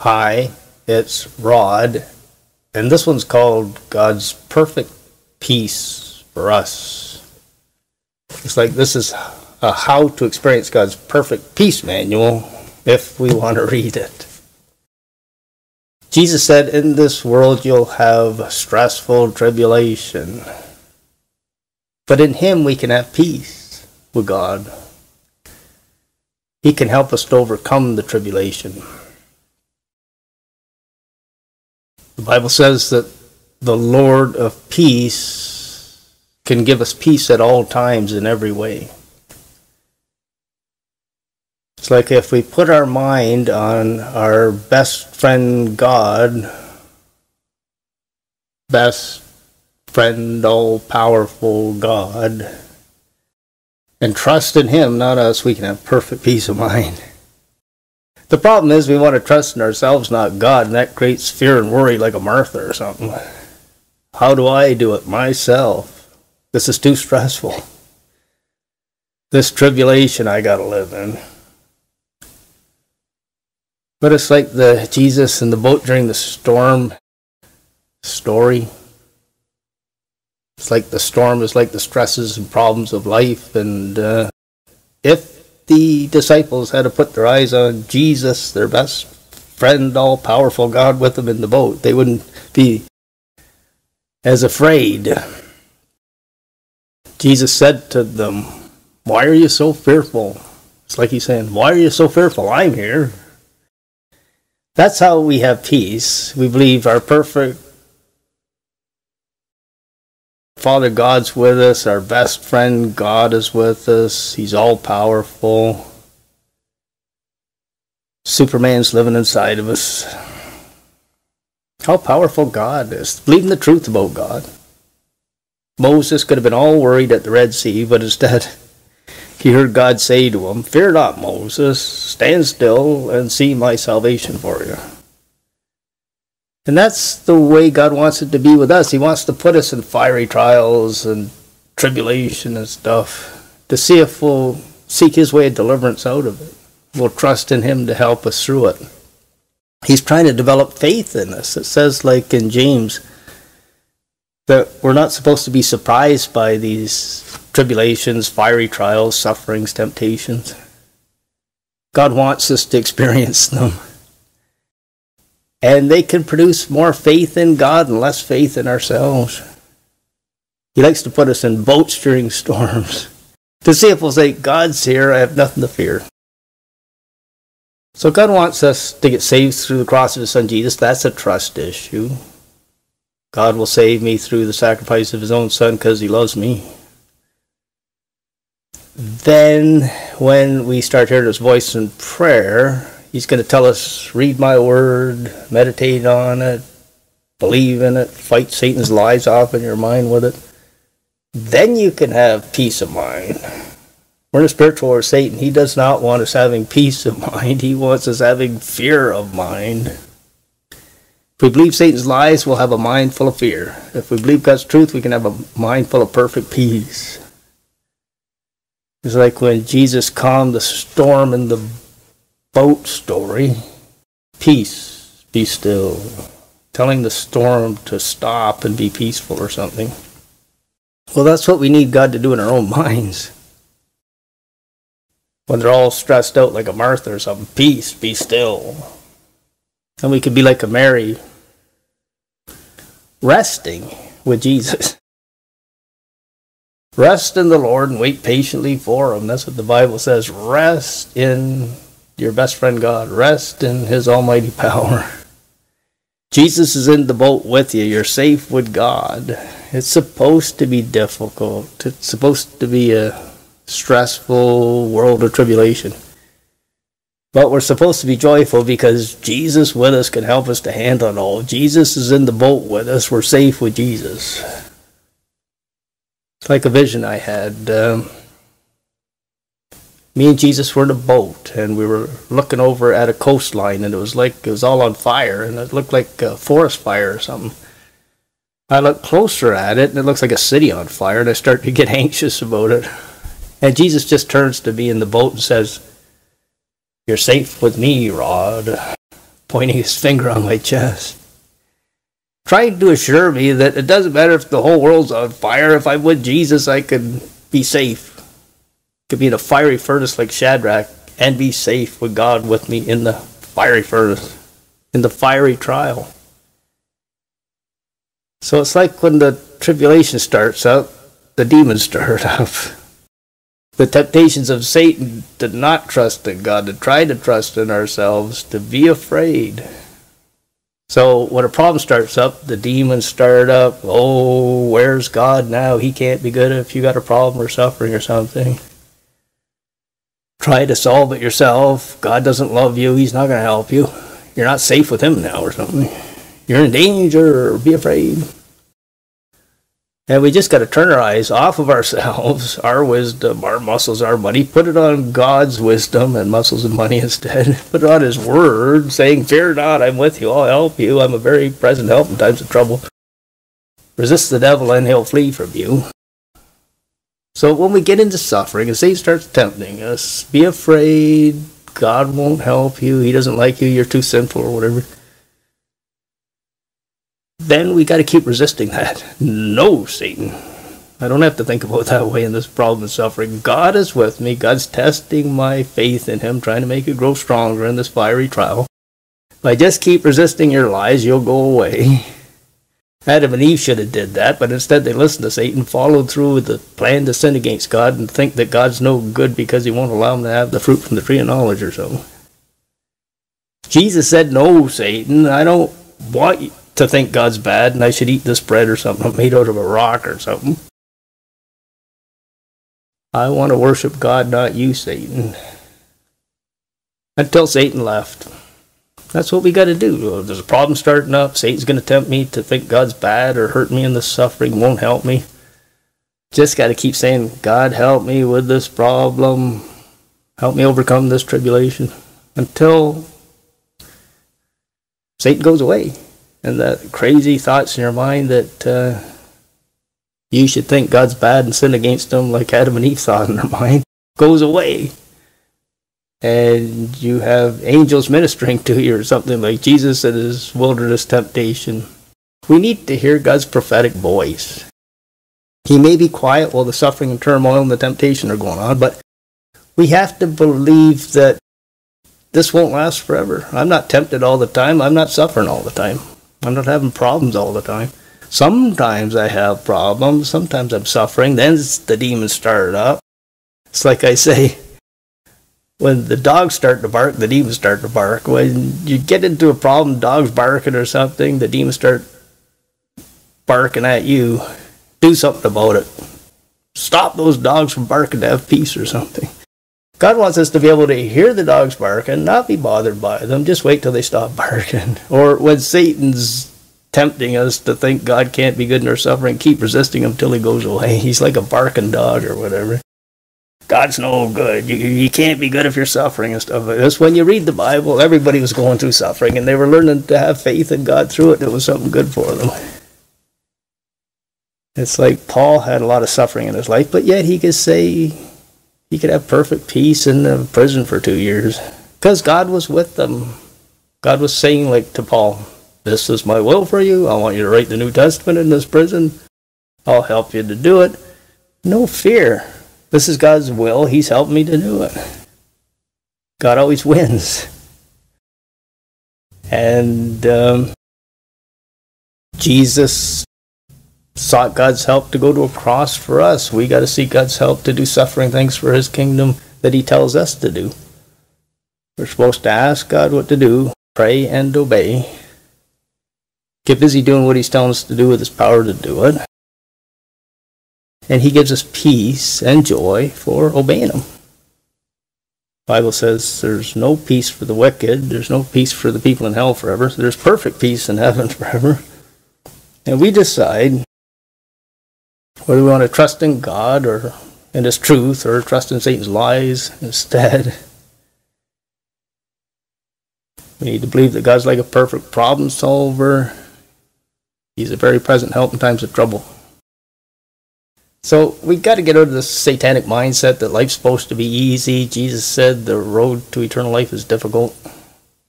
Hi, it's Rod, and this one's called God's Perfect Peace for Us. It's like this is a how to experience God's perfect peace manual if we want to read it. Jesus said, In this world you'll have stressful tribulation, but in Him we can have peace with God. He can help us to overcome the tribulation. The Bible says that the Lord of peace can give us peace at all times in every way. It's like if we put our mind on our best friend God, best friend, all powerful God, and trust in Him, not us, we can have perfect peace of mind. The problem is we want to trust in ourselves, not God, and that creates fear and worry like a Martha or something. How do I do it myself? This is too stressful. This tribulation I got to live in. But it's like the Jesus in the boat during the storm story. It's like the storm is like the stresses and problems of life, and uh, if the disciples had to put their eyes on Jesus, their best friend, all powerful God with them in the boat. They wouldn't be as afraid. Jesus said to them, Why are you so fearful? It's like he's saying, Why are you so fearful? I'm here. That's how we have peace. We believe our perfect Father God's with us, our best friend God is with us, He's all powerful. Superman's living inside of us. How powerful God is. Believing the truth about God. Moses could have been all worried at the Red Sea, but instead he heard God say to him, Fear not, Moses, stand still and see my salvation for you. And that's the way God wants it to be with us. He wants to put us in fiery trials and tribulation and stuff to see if we'll seek His way of deliverance out of it. We'll trust in Him to help us through it. He's trying to develop faith in us. It says, like in James, that we're not supposed to be surprised by these tribulations, fiery trials, sufferings, temptations. God wants us to experience them and they can produce more faith in God and less faith in ourselves. He likes to put us in boats during storms to see if we'll say, God's here, I have nothing to fear. So God wants us to get saved through the cross of His Son Jesus. That's a trust issue. God will save me through the sacrifice of His own Son because He loves me. Then, when we start hearing His voice in prayer, He's going to tell us, read my word, meditate on it, believe in it, fight Satan's lies off in your mind with it. Then you can have peace of mind. We're in a spiritual war Satan. He does not want us having peace of mind. He wants us having fear of mind. If we believe Satan's lies, we'll have a mind full of fear. If we believe God's truth, we can have a mind full of perfect peace. It's like when Jesus calmed the storm in the boat story, peace, be still, telling the storm to stop and be peaceful or something. Well, that's what we need God to do in our own minds. When they're all stressed out like a Martha or something, peace, be still. And we could be like a Mary, resting with Jesus. Rest in the Lord and wait patiently for Him. That's what the Bible says. Rest in your best friend God. Rest in His almighty power. Jesus is in the boat with you. You're safe with God. It's supposed to be difficult. It's supposed to be a stressful world of tribulation. But we're supposed to be joyful because Jesus with us can help us to handle it all. Jesus is in the boat with us. We're safe with Jesus. It's like a vision I had. Um, me and Jesus were in a boat and we were looking over at a coastline and it was like it was all on fire and it looked like a forest fire or something. I look closer at it and it looks like a city on fire and I start to get anxious about it. And Jesus just turns to me in the boat and says, You're safe with me, Rod. pointing his finger on my chest. Trying to assure me that it doesn't matter if the whole world's on fire, if I'm with Jesus, I could be safe. Could be in a fiery furnace like Shadrach and be safe with God with me in the fiery furnace, in the fiery trial. So it's like when the tribulation starts up, the demons stir up. The temptations of Satan to not trust in God, to try to trust in ourselves, to be afraid. So when a problem starts up, the demons start up. Oh, where's God now? He can't be good if you got a problem or suffering or something. Try to solve it yourself. God doesn't love you. He's not going to help you. You're not safe with Him now or something. You're in danger or be afraid. And we just got to turn our eyes off of ourselves, our wisdom, our muscles, our money, put it on God's wisdom and muscles and money instead. Put it on His Word, saying, Fear not, I'm with you, I'll help you, I'm a very present help in times of trouble. Resist the devil and he'll flee from you. So when we get into suffering and Satan starts tempting us, be afraid, God won't help you, He doesn't like you, you're too sinful or whatever then we got to keep resisting that. No, Satan. I don't have to think about that way in this problem of suffering. God is with me. God's testing my faith in Him, trying to make it grow stronger in this fiery trial. If I just keep resisting your lies, you'll go away. Adam and Eve should have did that, but instead they listened to Satan, followed through with the plan to sin against God, and think that God's no good because He won't allow them to have the fruit from the tree of knowledge or so. Jesus said, "No, Satan, I don't want you." to think God's bad and I should eat this bread or something made out of a rock or something. I want to worship God, not you, Satan. Until Satan left. That's what we got to do. There's a problem starting up, Satan's going to tempt me to think God's bad or hurt me in the suffering, won't help me. Just got to keep saying, God, help me with this problem. Help me overcome this tribulation. Until Satan goes away and the crazy thoughts in your mind that uh, you should think God's bad and sin against him, like Adam and Eve thought in their mind, goes away. And you have angels ministering to you, or something like Jesus in his wilderness temptation. We need to hear God's prophetic voice. He may be quiet while the suffering and turmoil and the temptation are going on, but we have to believe that this won't last forever. I'm not tempted all the time. I'm not suffering all the time. I'm not having problems all the time. Sometimes I have problems. Sometimes I'm suffering. Then the demons start up. It's like I say, when the dogs start to bark, the demons start to bark. When you get into a problem, dogs barking or something, the demons start barking at you. Do something about it. Stop those dogs from barking to have peace or something. God wants us to be able to hear the dogs bark and not be bothered by them. Just wait till they stop barking. Or when Satan's tempting us to think God can't be good in our suffering, keep resisting him till he goes away. He's like a barking dog or whatever. God's no good. You, you can't be good if you're suffering and stuff this. When you read the Bible, everybody was going through suffering and they were learning to have faith in God through it. It was something good for them. It's like Paul had a lot of suffering in his life, but yet he could say, he could have perfect peace in the prison for two years because God was with them. God was saying, like to Paul, This is my will for you. I want you to write the New Testament in this prison. I'll help you to do it. No fear. This is God's will. He's helped me to do it. God always wins. And um, Jesus sought God's help to go to a cross for us. We got to seek God's help to do suffering things for His kingdom that He tells us to do. We're supposed to ask God what to do, pray and obey. Get busy doing what He's telling us to do with His power to do it. And He gives us peace and joy for obeying Him. The Bible says there's no peace for the wicked, there's no peace for the people in hell forever. There's perfect peace in heaven forever. And we decide whether we want to trust in God or in His truth or trust in Satan's lies instead. We need to believe that God's like a perfect problem solver. He's a very present help in times of trouble. So we got to get out of this satanic mindset that life's supposed to be easy. Jesus said the road to eternal life is difficult.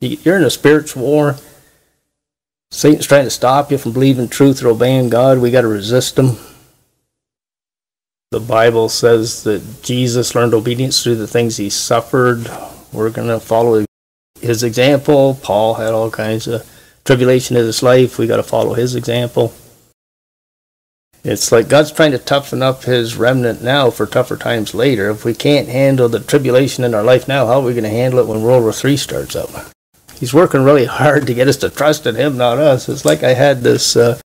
You're in a spiritual war. Satan's trying to stop you from believing truth or obeying God. We got to resist him. The Bible says that Jesus learned obedience through the things he suffered. We're going to follow his example. Paul had all kinds of tribulation in his life. We got to follow his example. It's like God's trying to toughen up his remnant now for tougher times later. If we can't handle the tribulation in our life now, how are we going to handle it when World War III starts up? He's working really hard to get us to trust in him, not us. It's like I had this uh,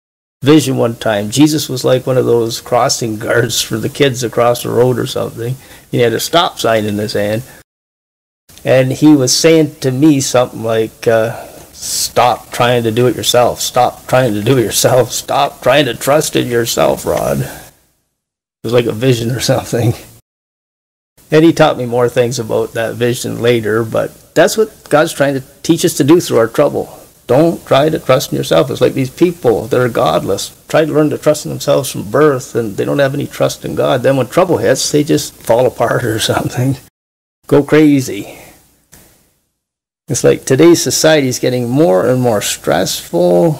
vision one time. Jesus was like one of those crossing guards for the kids across the road or something. He had a stop sign in his hand. And he was saying to me something like, uh, Stop trying to do it yourself. Stop trying to do it yourself. Stop trying to trust in yourself, Rod. It was like a vision or something. And he taught me more things about that vision later, but that's what God's trying to teach us to do through our trouble. Don't try to trust in yourself. It's like these people that are godless. Try to learn to trust in themselves from birth, and they don't have any trust in God. Then when trouble hits, they just fall apart or something. Go crazy. It's like today's society is getting more and more stressful,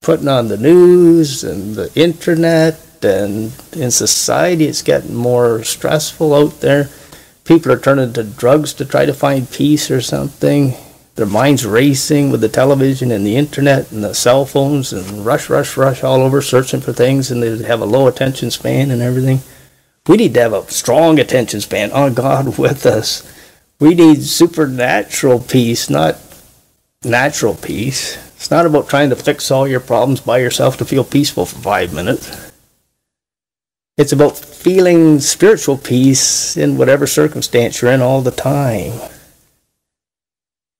putting on the news and the internet, and in society it's getting more stressful out there. People are turning to drugs to try to find peace or something. Their minds racing with the television and the internet and the cell phones and rush, rush, rush all over searching for things, and they have a low attention span and everything. We need to have a strong attention span on God with us we need supernatural peace, not natural peace. It's not about trying to fix all your problems by yourself to feel peaceful for five minutes. It's about feeling spiritual peace in whatever circumstance you're in all the time.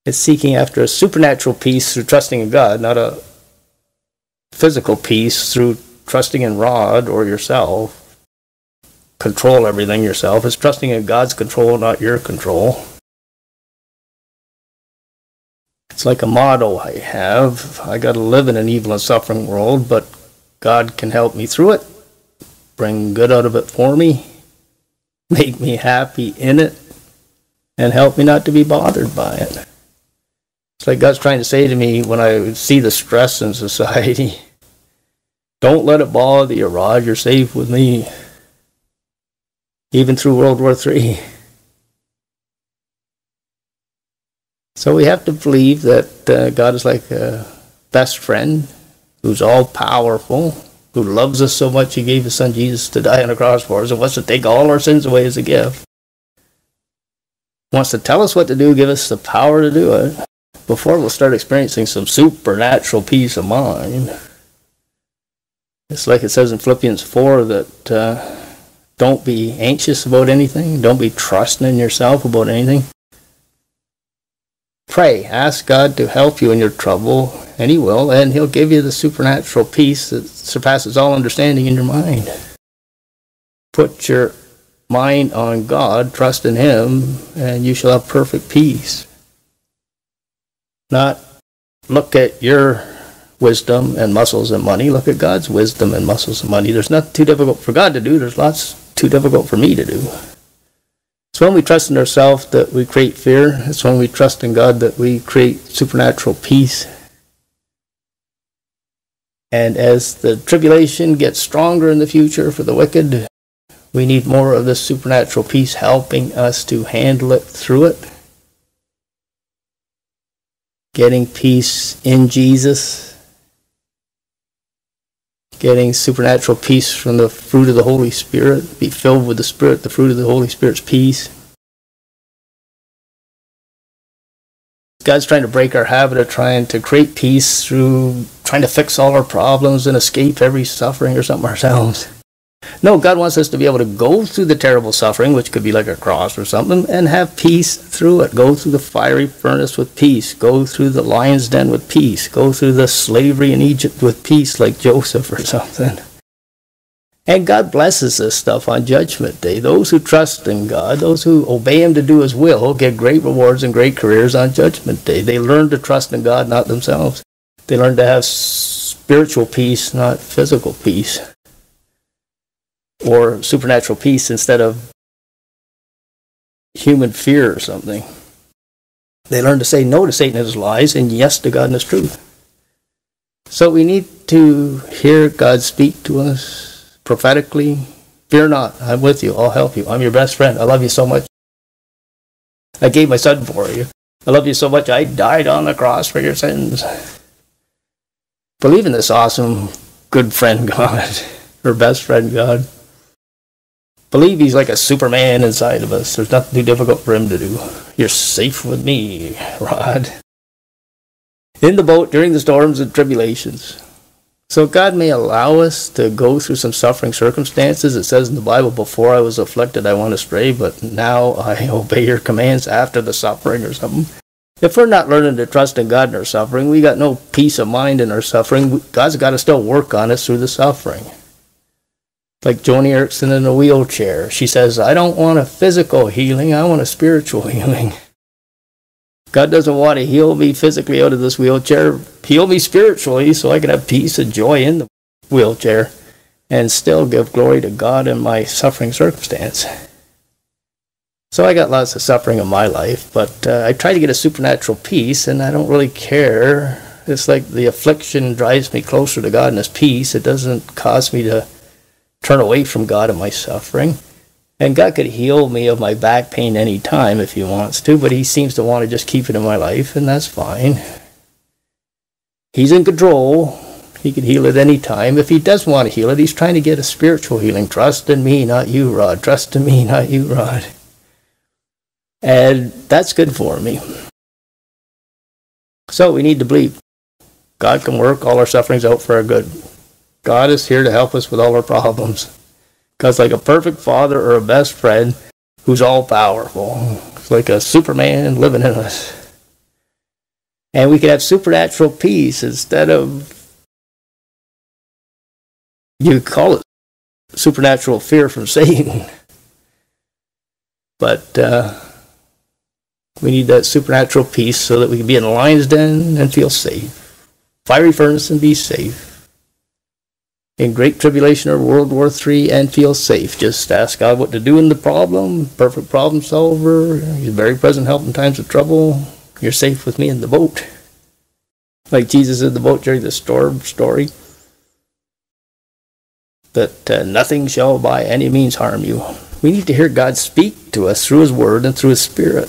It's seeking after a supernatural peace through trusting in God, not a physical peace through trusting in Rod or yourself. Control everything yourself. It's trusting in God's control, not your control. It's like a motto I have. I got to live in an evil and suffering world, but God can help me through it, bring good out of it for me, make me happy in it, and help me not to be bothered by it. It's like God's trying to say to me when I see the stress in society don't let it bother you, Rod. You're safe with me. Even through World War III. So we have to believe that uh, God is like a best friend who's all powerful, who loves us so much he gave his son Jesus to die on the cross for us and wants to take all our sins away as a gift. Wants to tell us what to do, give us the power to do it before we'll start experiencing some supernatural peace of mind. It's like it says in Philippians 4 that uh, don't be anxious about anything, don't be trusting in yourself about anything. Pray, ask God to help you in your trouble, and He will, and He'll give you the supernatural peace that surpasses all understanding in your mind. Put your mind on God, trust in Him, and you shall have perfect peace. Not look at your wisdom and muscles and money. Look at God's wisdom and muscles and money. There's nothing too difficult for God to do. There's lots too difficult for me to do. When we trust in ourselves that we create fear. It's when we trust in God that we create supernatural peace. And as the tribulation gets stronger in the future for the wicked, we need more of this supernatural peace helping us to handle it through it. Getting peace in Jesus. Getting supernatural peace from the fruit of the Holy Spirit. Be filled with the Spirit, the fruit of the Holy Spirit's peace. God's trying to break our habit of trying to create peace through trying to fix all our problems and escape every suffering or something ourselves. No, God wants us to be able to go through the terrible suffering, which could be like a cross or something, and have peace through it. Go through the fiery furnace with peace. Go through the lion's den with peace. Go through the slavery in Egypt with peace, like Joseph or something. And God blesses this stuff on Judgment Day. Those who trust in God, those who obey Him to do His will, get great rewards and great careers on Judgment Day. They learn to trust in God, not themselves. They learn to have spiritual peace, not physical peace. Or supernatural peace instead of human fear or something. They learn to say no to Satan and his lies and yes to God and his truth. So we need to hear God speak to us prophetically. Fear not, I'm with you, I'll help you. I'm your best friend. I love you so much. I gave my son for you. I love you so much I died on the cross for your sins. Believe in this awesome, good friend God, or best friend God. Believe he's like a Superman inside of us. There's nothing too difficult for him to do. You're safe with me, Rod. In the boat during the storms and tribulations. So God may allow us to go through some suffering circumstances. It says in the Bible, before I was afflicted, I went astray, but now I obey your commands after the suffering or something. If we're not learning to trust in God in our suffering, we got no peace of mind in our suffering. God's got to still work on us through the suffering. Like Joni Eareckson in a wheelchair. She says, I don't want a physical healing, I want a spiritual healing. God doesn't want to heal me physically out of this wheelchair. Heal me spiritually so I can have peace and joy in the wheelchair and still give glory to God in my suffering circumstance. So I got lots of suffering in my life, but uh, I try to get a supernatural peace and I don't really care. It's like the affliction drives me closer to God and His peace. It doesn't cause me to turn away from God in my suffering. And God could heal me of my back pain any time if He wants to, but He seems to want to just keep it in my life, and that's fine. He's in control. He can heal it any time. If He does want to heal it, He's trying to get a spiritual healing. Trust in me, not you, Rod. Trust in me, not you, Rod. And that's good for me. So we need to believe God can work all our sufferings out for our good. God is here to help us with all our problems. Because, like a perfect father or a best friend who's all powerful, it's like a Superman living in us. And we can have supernatural peace instead of, you call it supernatural fear from Satan. But uh, we need that supernatural peace so that we can be in a lion's den and feel safe. Fiery furnace and be safe in great tribulation or World War III and feel safe. Just ask God what to do in the problem. Perfect problem solver. He's very present help in times of trouble. You're safe with me in the boat. Like Jesus in the boat during the storm story. That uh, nothing shall by any means harm you. We need to hear God speak to us through His Word and through His Spirit.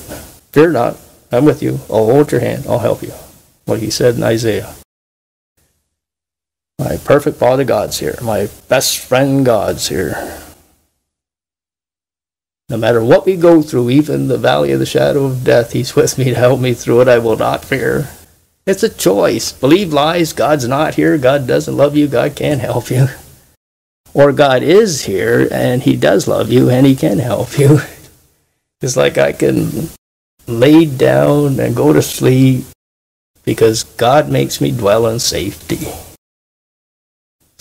Fear not, I'm with you. I'll hold your hand. I'll help you. What He said in Isaiah. My perfect Father God's here. My best friend God's here. No matter what we go through, even the valley of the shadow of death, He's with me to help me through it. I will not fear. It's a choice. Believe lies. God's not here. God doesn't love you. God can't help you. Or God is here and He does love you and He can help you. It's like I can lay down and go to sleep because God makes me dwell in safety.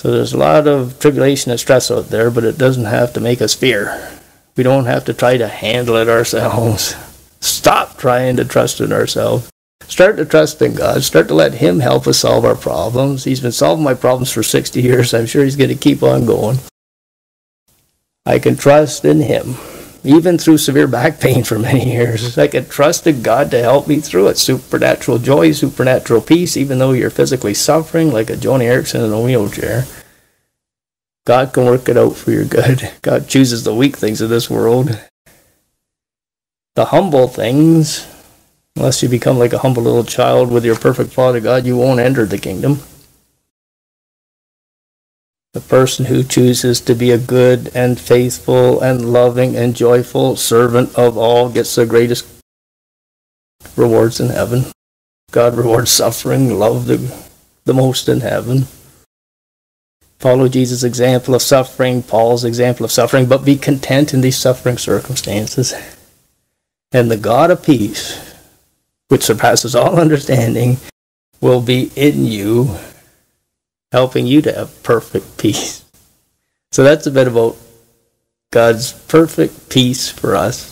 So there's a lot of tribulation and stress out there, but it doesn't have to make us fear. We don't have to try to handle it ourselves. Stop trying to trust in ourselves. Start to trust in God. Start to let Him help us solve our problems. He's been solving my problems for 60 years. I'm sure He's going to keep on going. I can trust in Him, even through severe back pain for many years. I can trust God to help me through it. Supernatural joy, supernatural peace, even though you're physically suffering, like a Joni Eareckson in a wheelchair. God can work it out for your good. God chooses the weak things of this world. The humble things, unless you become like a humble little child with your perfect Father God, you won't enter the kingdom. The person who chooses to be a good and faithful and loving and joyful servant of all gets the greatest rewards in heaven. God rewards suffering, love the, the most in heaven. Follow Jesus' example of suffering, Paul's example of suffering, but be content in these suffering circumstances. And the God of peace, which surpasses all understanding, will be in you, helping you to have perfect peace. So that's a bit about God's perfect peace for us.